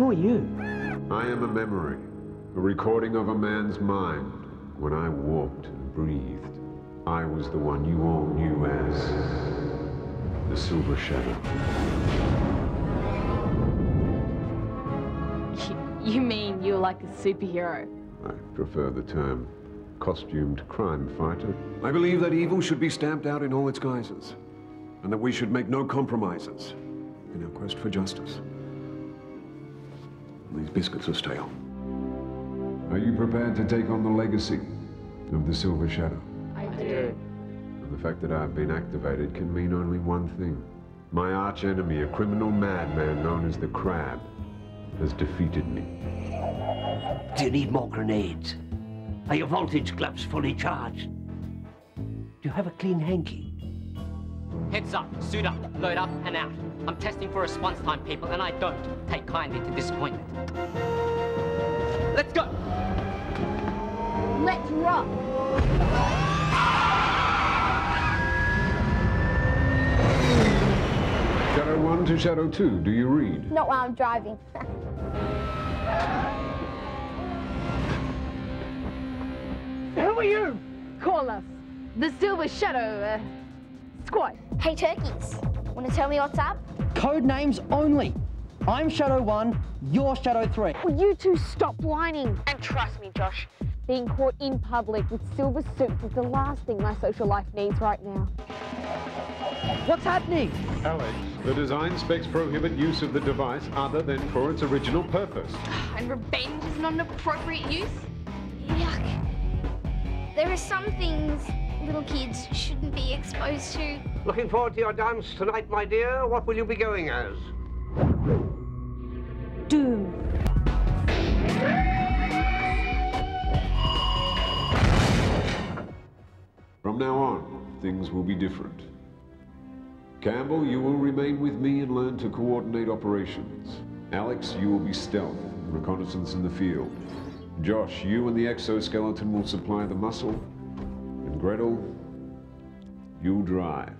Who are you? I am a memory, a recording of a man's mind. When I walked and breathed, I was the one you all knew as the Silver Shadow. You mean you're like a superhero? I prefer the term costumed crime fighter. I believe that evil should be stamped out in all its guises, and that we should make no compromises in our quest for justice. These biscuits are stale. Are you prepared to take on the legacy of the Silver Shadow? I do. And the fact that I've been activated can mean only one thing. My archenemy, a criminal madman known as the Crab, has defeated me. Do you need more grenades? Are your voltage gloves fully charged? Do you have a clean hanky? Heads up, suit up, load up, and out. I'm testing for response time, people, and I don't take kindly to disappointment. Let's go! Let's rock! Shadow 1 to Shadow 2, do you read? Not while I'm driving. Who are you? Call us the Silver Shadow uh, Squad. hey, turkeys. Want to tell me what's up? Code names only. I'm Shadow 1, you're Shadow 3. Will you two stop whining? And trust me, Josh, being caught in public with silver suits is the last thing my social life needs right now. What's happening? Alex, the design specs prohibit use of the device other than for its original purpose. And revenge is not an appropriate use? Yuck. There are some things little kids shouldn't be exposed to. Looking forward to your dance tonight, my dear. What will you be going as? Doom. From now on, things will be different. Campbell, you will remain with me and learn to coordinate operations. Alex, you will be stealth, reconnaissance in the field. Josh, you and the exoskeleton will supply the muscle. Gretel, you'll drive.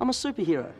I'm a superhero.